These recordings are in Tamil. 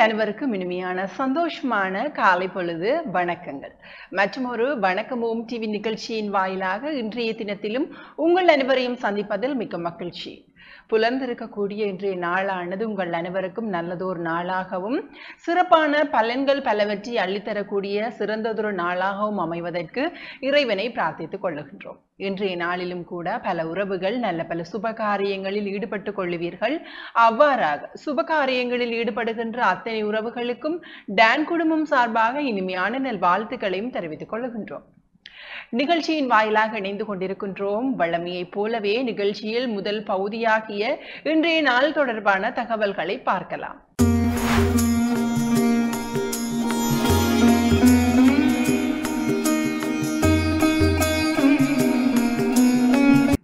உங்கள் அனைவருக்கும் இனிமையான சந்தோஷமான காலை பொழுது. வணக்கங்கள். மற்றும் ஒரு வணக்கம் ஓம் டிவி நிகழ்ச்சியின் வாயிலாக இன்றைய தினத்திலும் உங்கள் அனைவரையும் சந்திப்பதில் மிக்க மகிழ்ச்சி. புலர்ந்திருக்கக்கூடிய இன்றைய நாளானது உங்கள் அனைவருக்கும் நல்லதொரு நாளாகவும் சிறப்பான பலன்கள் பலவற்றை அள்ளித்தரக்கூடிய சிறந்ததொரு நாளாகவும் அமைவதற்கு இறைவனை பிரார்த்தித்துக் கொள்ளுகின்றோம். இன்றைய நாளிலும் கூட பல உறவுகள் நல்ல பல சுப காரியங்களில் ஈடுபட்டுக் கொள்ளுவீர்கள். அவ்வாறாக சுப காரியங்களில் ஈடுபடுகின்ற அத்தனை உறவுகளுக்கும் டான் குடும்பம் சார்பாக இனிமையான நல் வாழ்த்துக்களையும் தெரிவித்துக் கொள்ளுகின்றோம். நிகழ்ச்சியின் வாயிலாக இணைந்து கொண்டிருக்கின்றோம். வழமையைப் போலவே நிகழ்ச்சியில் முதல் பகுதியாகிய இன்றைய நாள் தொடர்பான தகவல்களை பார்க்கலாம்.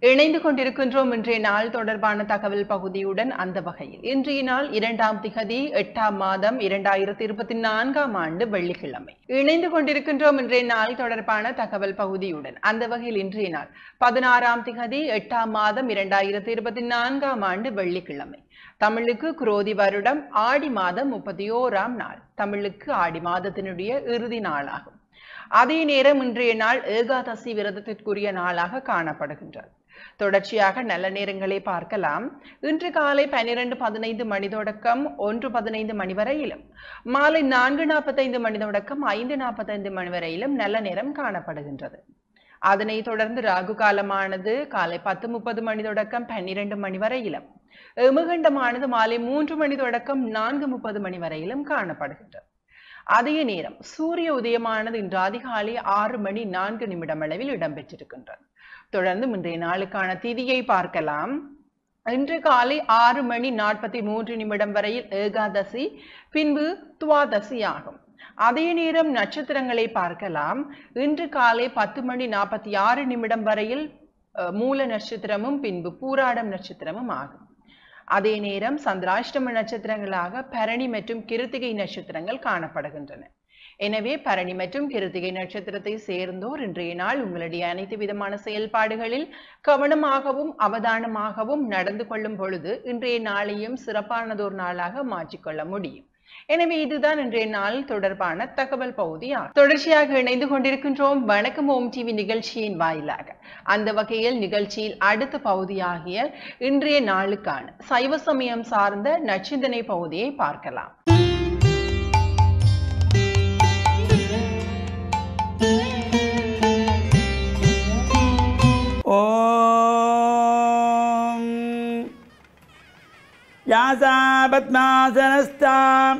இணைந்து கொண்டிருக்கின்றோம் இன்றைய நாள் தொடர்பான தகவல் பகுதியுடன் அந்த வகையில். இன்றைய நாள் இரண்டாம் திகதி எட்டாம் மாதம் இரண்டாயிரத்தி இருபத்தி நான்காம் ஆண்டு வெள்ளிக்கிழமை. இணைந்து கொண்டிருக்கின்றோம் இன்றைய நாள் தொடர்பான தகவல் பகுதியுடன். அந்த வகையில் இன்றைய நாள் பதினாறாம் திகதி எட்டாம் மாதம் இரண்டாயிரத்தி இருபத்தி நான்காம் ஆண்டு வெள்ளிக்கிழமை. தமிழுக்கு குரோதி வருடம் ஆடி மாதம் முப்பத்தி ஓராம் நாள். தமிழுக்கு ஆடி மாதத்தினுடைய இறுதி நாளாகும். அதே நேரம் இன்றைய நாள் ஏகாதசி விரதத்திற்குரிய நாளாக காணப்படுகின்றது. தொடர்ச்சியாக நல்ல நேரங்களை பார்க்கலாம். இன்று காலை பன்னிரண்டு பதினைந்து மணி தொடக்கம் ஒன்று பதினைந்து மணி வரையிலும். மாலை நான்கு நாற்பத்தைந்து மணி தொடக்கம் ஐந்து நாற்பத்தைந்து மணி வரையிலும் நல்ல நேரம் காணப்படுகின்றது. அதனைத் தொடர்ந்து ராகு காலமானது காலை பத்து முப்பது மணி தொடக்கம் பன்னிரண்டு மணி வரையிலும். எமுகண்டமானது மாலை மூன்று மணி தொடக்கம் நான்கு முப்பது மணி வரையிலும் காணப்படுகின்றது. அதே நேரம் சூரிய உதயமானது இன்று அதிகாலை ஆறு மணி நான்கு நிமிடம் அளவில் இடம்பெற்றிருக்கின்றது. தொடர்ந்து இன்றைய நாளுக்கான திதியை பார்க்கலாம். இன்று காலை ஆறு மணி நாற்பத்தி மூன்று நிமிடம் வரையில் ஏகாதசி பின்பு துவாதசி ஆகும். அதே நேரம் நட்சத்திரங்களை பார்க்கலாம். இன்று காலை பத்து மணி நாற்பத்தி ஆறு நிமிடம் வரையில் மூல நட்சத்திரமும் பின்பு பூராடம் நட்சத்திரமும் ஆகும். அதே நேரம் சந்திராஷ்டம நட்சத்திரங்களாக பரணி மற்றும் கிருத்திகை நட்சத்திரங்கள் காணப்படுகின்றன. எனவே பரணி மற்றும் கிருத்திகை நட்சத்திரத்தை சேர்ந்தோர் இன்றைய நாள் உங்களுடைய அனைத்து விதமான செயல்பாடுகளில் கவனமாகவும் அவதானமாகவும் நடந்து கொள்ளும் பொழுது இன்றைய நாளையும் சிறப்பானதோர் நாளாக மாற்றிக்கொள்ள முடியும். எனவே இதுதான் இன்றைய நாள் தொடர்பான தகவல் பகுதியாகும் தொடர்ச்சியாக இணைந்து கொண்டிருக்கின்றோம். வணக்கம். ஓம் டிவி நிகழ்ச்சியின் வாயிலாக. அந்த வகையில் நிகழ்ச்சியில் அடுத்த பகுதியாகிய இன்றைய நாளுக்கான சைவ சமயம் சார்ந்த நச்சிந்தனை பகுதியை பார்க்கலாம். ஓ யாசா பத்மாசனஸ்தாம்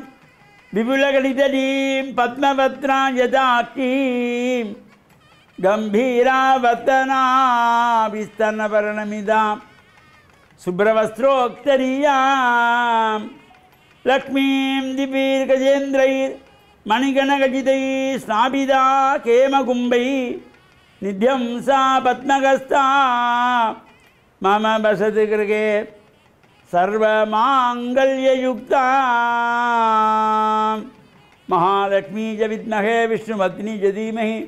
விபுலகணிதலீம் பத்மபத்ராயதாக்கீம் கம்பீராவத்தனாபிஸ்தனபரணமிதாம் சுப்ரவஸ்திரோக்தரியாம் லக்ஷ்மீம் திபீர்கஜேந்திரைர் மணிகணகஜிதை ஸ்நாபிதா கேமகும்பை. நித்யம் சா பத்மகஸ்தா. மம பசது கிருகே. சர்வ மாங்கல்யயுக்தாம் மகாலட்சுமி ஜ வித்மகே விஷ்ணுபத்னி ஜதீமஹி.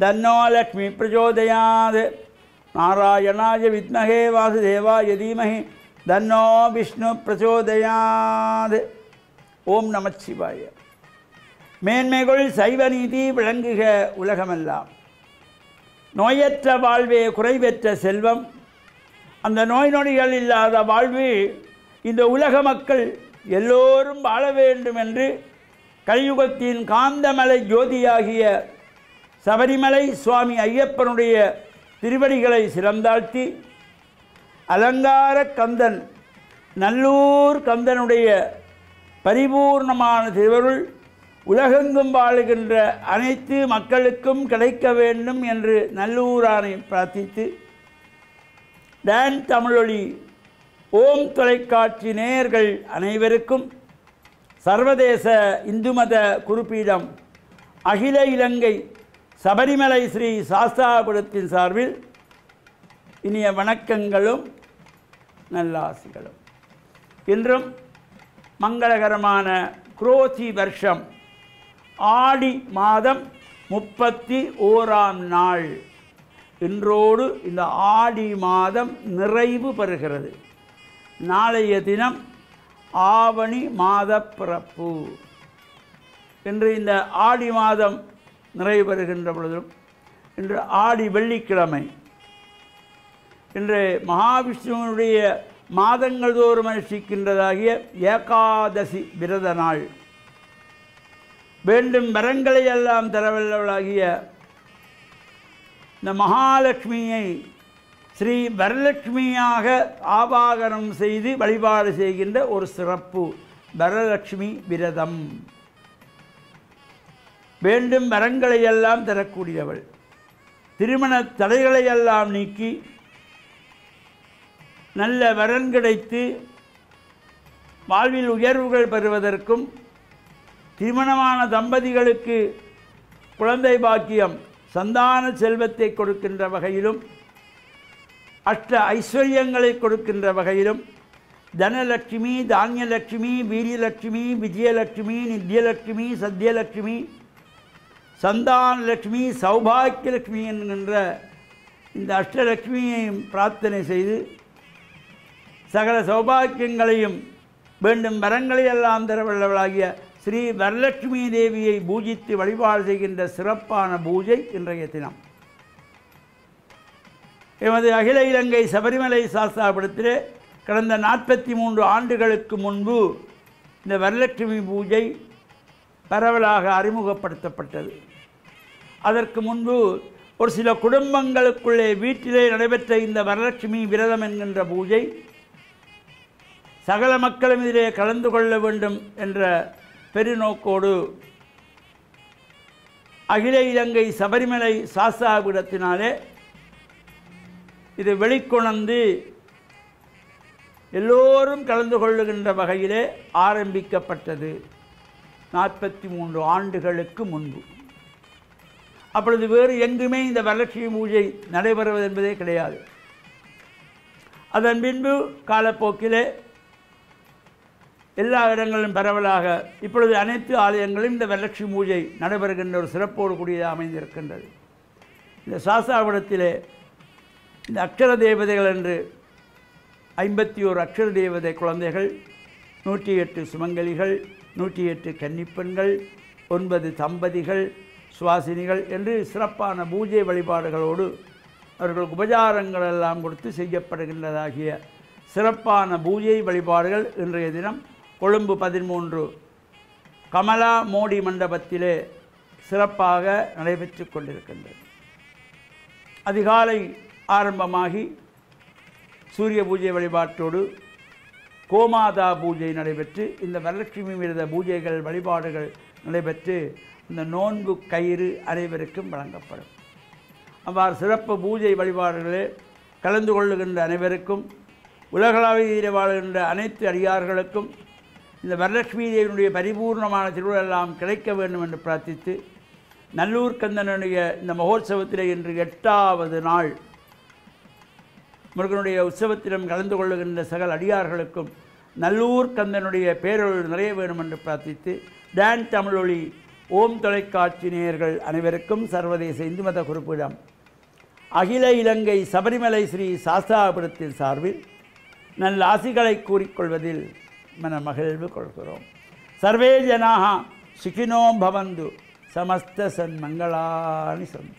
தன்னோ லக்ஷ்மி பிரச்சோதயாத் நாராயணாய வித்மகே வாசுதேவாய தீமஹி. தன்னோ விஷ்ணு பிரச்சோதயாத் ஓம் நமச்சிவாய மேன்மைகள் சைவ நீதி விளங்குக உலகமெல்லாம். நோயற்ற வாழ்வே குறைவற்ற செல்வம். அந்த நோய் நொடிகள் இல்லாத வாழ்வு இந்த உலக மக்கள் எல்லோரும் வாழ வேண்டும் என்று கலியுகத்தின் காந்தமலை ஜோதியாகிய சபரிமலை சுவாமி ஐயப்பனுடைய திருவடிகளை சிறந்தாழ்த்தி அலங்கார கந்தன் நல்லூர் கந்தனுடைய பரிபூர்ணமான திருவருள் உலகெங்கும் வாழுகின்ற அனைத்து மக்களுக்கும் கிடைக்க வேண்டும் என்று நல்லூரானை பிரார்த்தித்து டான் தமிழொலி ஓம் தொலைக்காட்சி நேயர்கள் அனைவருக்கும் சர்வதேச இந்து மத குறிப்பீடம் அகில இலங்கை சபரிமலை ஸ்ரீ சாஸ்தாபுரத்தின் சார்பில் இனிய வணக்கங்களும் நல்லாசிகளும். இன்றும் மங்களகரமான குரோச்சி வருஷம் ஆடி மாதம் முப்பத்தி ஓராம் நாள். இன்றோடு இந்த ஆடி மாதம் நிறைவு பெறுகிறது. நாளைய தினம் ஆவணி மாத பிறப்பு. என்று இந்த ஆடி மாதம் நிறைவு பெறுகின்ற பொழுதும் இன்று ஆடி வெள்ளிக்கிழமை. இன்று மகாவிஷ்ணுவனுடைய மாதங்கள் தோறும் அனுஷ்டிக்கின்றதாகிய ஏகாதசி விரத நாள். வேண்டும் வரங்களை எல்லாம் தரவல்லவளாகிய இந்த மகாலட்சுமியை ஸ்ரீ வரலட்சுமியாக ஆபாகரம் செய்து வழிபாடு செய்கின்ற ஒரு சிறப்பு. வரலட்சுமி விரதம். வேண்டும் வரங்களை எல்லாம் தரக்கூடியவள். திருமண தடைகளை எல்லாம் நீக்கி நல்ல வரன் கிடைத்து வாழ்வில் உயர்வுகள் பெறுவதற்கும் திருமணமான தம்பதிகளுக்கு குழந்தை பாக்கியம் சந்தான செல்வத்தை கொடுக்கின்ற வகையிலும் அஷ்ட ஐஸ்வர்யங்களை கொடுக்கின்ற வகையிலும் தனலட்சுமி தானியலட்சுமி வீரியலட்சுமி விஜயலட்சுமி நித்தியலட்சுமி சத்யலட்சுமி சந்தானலட்சுமி சௌபாகியலட்சுமி என்கின்ற இந்த அஷ்டலட்சுமியையும் பிரார்த்தனை செய்து சகல சௌபாக்கியங்களையும் வேண்டும் வரங்களை எல்லாம் தரவல்லவளாகிய ஸ்ரீ வரலட்சுமி தேவியை பூஜித்து வழிபாடு செய்கின்ற சிறப்பான பூஜை இன்றைய தினம். எமது அகில இலங்கை சபரிமலை சாஸ்தாபுரத்திலே கடந்த நாற்பத்தி மூன்று ஆண்டுகளுக்கு முன்பு இந்த வரலட்சுமி பூஜை பரவலாக அறிமுகப்படுத்தப்பட்டது. அதற்கு முன்பு ஒரு சில குடும்பங்களுக்குள்ளே வீட்டிலே நடைபெற்ற இந்த வரலட்சுமி விரதம் என்கின்ற பூஜை சகல மக்களும் இதிலே கலந்து கொள்ள வேண்டும் என்ற பெருநோக்கோடு அகில இலங்கை சபரிமலை சாஸ்தாபீடத்தினாலே இது வெளிக்கொணர்ந்து எல்லோரும் கலந்து கொள்ளுகின்ற வகையிலே ஆரம்பிக்கப்பட்டது நாற்பத்தி மூன்று ஆண்டுகளுக்கு முன்பு. அப்பொழுது வேறு எங்குமே இந்த வரலட்சுமி பூஜை நடைபெறுவது என்பதே கிடையாது. அதன் பின்பு காலப்போக்கிலே எல்லா இடங்களிலும் பரவலாக இப்பொழுது அனைத்து ஆலயங்களிலும் இந்த வரலட்சுமி பூஜை நடைபெறுகின்ற ஒரு சிறப்போடு கூடியதாக அமைந்திருக்கின்றது. இந்த சாஸ்தாபுரத்திலே இந்த அக்ஷர தேவதைகள் என்று ஐம்பத்தி ஓரு அக்ஷர தேவதை குழந்தைகள் நூற்றி எட்டு சுமங்கலிகள் நூற்றி எட்டு கன்னிப்பெண்கள் ஒன்பது தம்பதிகள் சுவாசினிகள் என்று சிறப்பான பூஜை வழிபாடுகளோடு அவர்களுக்கு உபச்சாரங்கள் எல்லாம் கொடுத்து செய்யப்படுகின்றதாகிய சிறப்பான பூஜை வழிபாடுகள் இன்றைய தினம் கொழும்பு பதிமூன்று. கமலா மோடி மண்டபத்திலே சிறப்பாக நடைபெற்று கொண்டிருக்கின்றது. அதிகாலை ஆரம்பமாகி சூரிய பூஜை வழிபாட்டோடு கோமாதா பூஜை நடைபெற்று இந்த வரலட்சுமி விரத பூஜைகள் வழிபாடுகள் நடைபெற்று இந்த நோன்பு கயிறு அனைவருக்கும் வழங்கப்படும். அவ்வாறு சிறப்பு பூஜை வழிபாடுகளில் கலந்து கொள்ளுகின்ற அனைவருக்கும் உலகளாவிய வாழ்கின்ற அனைத்து அடியார்களுக்கும் இந்த வரலட்சுமி தேவியினுடைய பரிபூர்ணமான திருவிழெல்லாம் கிடைக்க வேண்டும் என்று பிரார்த்தித்து நல்லூர் கந்தனுடைய இந்த மகோத்சவத்தில் இன்று எட்டாவது நாள் முருகனுடைய உற்சவத்திலும் கலந்து கொள்ளுகின்ற சகல அடியார்களுக்கும் நல்லூர் கந்தனுடைய பேரொருள் நிறைய வேண்டும் என்று பிரார்த்தித்து டான் தமிழொலி ஓம் தொலைக்காட்சி நேயர்கள் அனைவருக்கும் சர்வதேச இந்து மத குறிப்பிடம் அகில இலங்கை சபரிமலை ஸ்ரீ சாஸ்தாபுரத்தின் சார்பில் நல்ல ஆசிகளை கூறிக்கொள்வதில் மன மகிழ்வு கொள்கிறோம். சர்வே ஜனாக சுகினோம் பவந்து சமஸ்த சன்மங்களானி சன்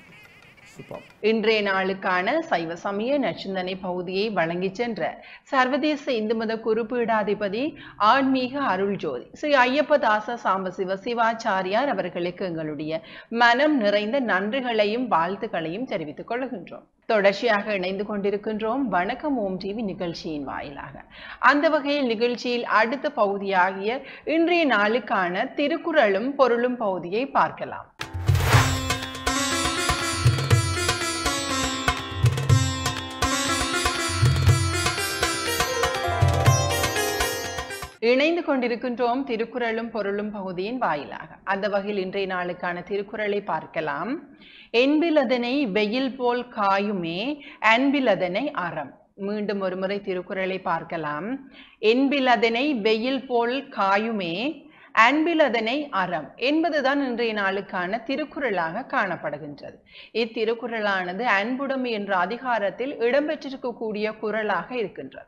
இன்றைய நாளுக்கான சைவ சமய நச்சிந்தனை பகுதியை வழங்கிச் சென்ற சர்வதேச இந்து மத குறிப்பீடாதிபதி ஆன்மீக அருள் ஜோதி ஸ்ரீ ஐயப்பதாச சாம்பசிவ சிவாச்சாரியார் அவர்களுக்கு எங்களுடைய மனம் நிறைந்த நன்றிகளையும் வாழ்த்துக்களையும் தெரிவித்துக் கொள்கின்றோம். தொடர்ச்சியாக இணைந்து கொண்டிருக்கின்றோம் வணக்கம் ஓம் டிவி நிகழ்ச்சியின் வாயிலாக. அந்த வகையில் நிகழ்ச்சியில் அடுத்த பகுதியாகிய இன்றைய நாளுக்கான திருக்குறளும் பொருளும் பகுதியை பார்க்கலாம். இணைந்து கொண்டிருக்கின்றோம் திருக்குறளும் பொருளும் பகுதியின் வாயிலாக. அந்த வகையில் இன்றைய நாளுக்கான திருக்குறளை பார்க்கலாம். என்பிலதனை வெயில் போல் காயுமே அன்பிலதனை அறம். மீண்டும் ஒருமுறை திருக்குறளை பார்க்கலாம். என்பிலதனை வெயில் போல் காயுமே அன்பிலதனை அறம் என்பதுதான் இன்றைய நாளுக்கான திருக்குறளாக காணப்படுகின்றது. இத்திருக்குறளானது அன்புடைமை என்ற அதிகாரத்தில் இடம்பெற்றிருக்கக்கூடிய குறளாக இருக்கின்றது.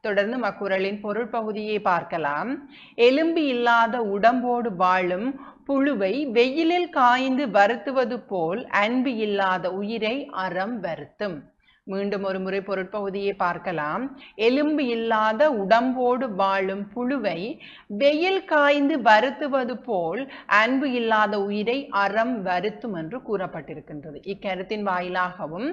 தொடர்ந்து மக்குரலின் பொருள் பகுதியை பார்க்கலாம். எலும்பு இல்லாத உடம்போடு வாழும் புழுவை வெயிலில் காய்ந்து வருத்துவது போல் அன்பு இல்லாத உயிரை அறம் வருத்தும். மீண்டும் ஒரு முறை பொருட்பகுதியை பார்க்கலாம். எலும்பு இல்லாத உடம்போடு வாழும் புழுவை வெயில் காய்ந்து வருத்துவது போல் அன்பு இல்லாத உயிரை அறம் வருத்தும் என்று கூறப்பட்டிருக்கின்றது. இக்கருத்தின் வாயிலாகவும்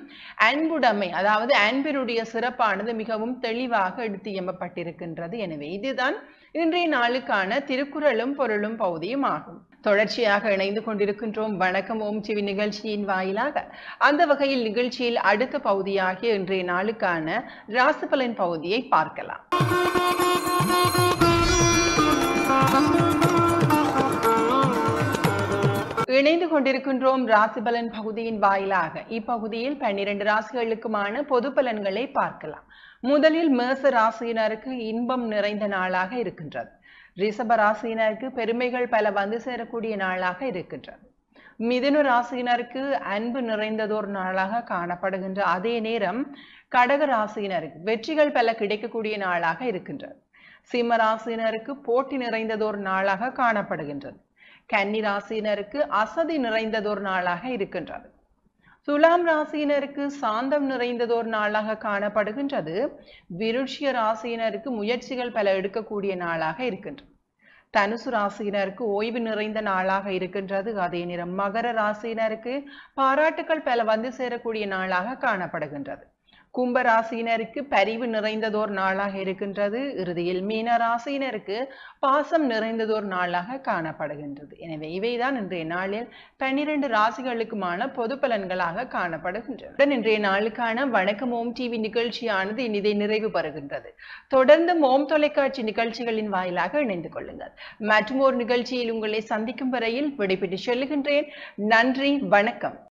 அன்புடைமை அதாவது அன்பினுடைய சிறப்பானது மிகவும் தெளிவாக எடுத்து எம்பப்பட்டிருக்கின்றது. எனவே இதுதான் இன்றைய நாளுக்கான திருக்குறளும் பொருளும் பகுதியும் ஆகும். தொடர்ச்சியாக இணைந்து கொண்டிருக்கின்றோம் வணக்கம் ஓம் சிவி நிகழ்ச்சியின் வாயிலாக. அந்த வகையில் நிகழ்ச்சியில் அடுத்த பகுதியாகிய இன்றைய நாளுக்கான ராசிபலன் பகுதியை பார்க்கலாம். இணைந்து கொண்டிருக்கின்றோம் ராசிபலன் பகுதியின் வாயிலாக. இப்பகுதியில் பன்னிரண்டு ராசிகளுக்குமான பொது பலன்களை பார்க்கலாம். முதலில் மேச ராசியினருக்கு இன்பம் நிறைந்த நாளாக இருக்கின்றது. ரிஷப ராசியினருக்கு பெருமைகள் பல வந்து சேரக்கூடிய நாளாக இருக்கின்றது. மிதுன ராசியினருக்கு அன்பு நிறைந்ததோர் நாளாக காணப்படுகின்ற அதே நேரம் கடக ராசியினருக்கு வெற்றிகள் பல கிடைக்கக்கூடிய நாளாக இருக்கின்றது. சிம்ம ராசியினருக்கு போட்டி நிறைந்ததோர் நாளாக காணப்படுகின்றது. கன்னி ராசியினருக்கு அசதி நிறைந்ததோர் நாளாக இருக்கின்றது. துலாம் ராசியினருக்கு சாந்தம் நிறைந்ததோர் நாளாக காணப்படுகின்றது. விருட்சிய ராசியினருக்கு முயற்சிகள் பல எடுக்கக்கூடிய நாளாக இருக்கின்றது தனுசு ராசியினருக்கு ஓய்வு நிறைந்த நாளாக இருக்கின்றது. அதே நேரம் மகர ராசியினருக்கு பாராட்டுக்கள் பல வந்து சேரக்கூடிய நாளாக காணப்படுகின்றது. கும்பராசினருக்கு பரிவு நிறைந்ததோர் நாளாக இருக்கின்றது. இறுதியில் மீன ராசியினருக்கு பாசம் நிறைந்ததோர் நாளாக காணப்படுகின்றது. எனவே இவைதான் இன்றைய நாளில் பன்னிரண்டு ராசிகளுக்குமான பொது பலன்களாக காணப்படுகின்றன. இன்றைய நாளுக்கான வணக்கம் ஓம் டிவி நிகழ்ச்சியானது இனிதை நிறைவு பெறுகின்றது. தொடர்ந்து ஓம் தொலைக்காட்சி நிகழ்ச்சிகளின் வாயிலாக இணைந்து கொள்ளுங்கள். மற்றும் ஒரு நிகழ்ச்சியில் உங்களை சந்திக்கும் வரையில் விடைபெற்று செல்லுகின்றேன். நன்றி வணக்கம்.